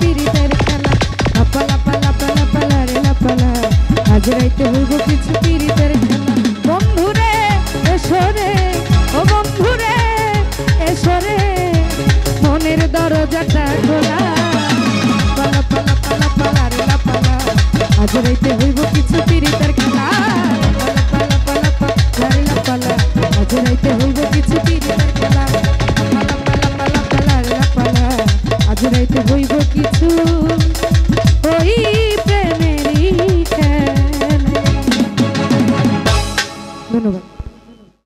পিরিতের খেলা। লাপালা পালা পালা পালা রে লাপালা আজ রাইতে হইব কিছু পিরিতের খেলা। বন্ধুরে এসরে ও বন্ধুরে এসরে মনের দরজাটা খোলা। পালা পালা পালা পালা রে লাপালা আজ রাইতে হইব কিছু পিরিতের খেলা। পালা পালা পালা পালা রে লাপালা আজ রাইতে হইব কিছু পিরিতের you too.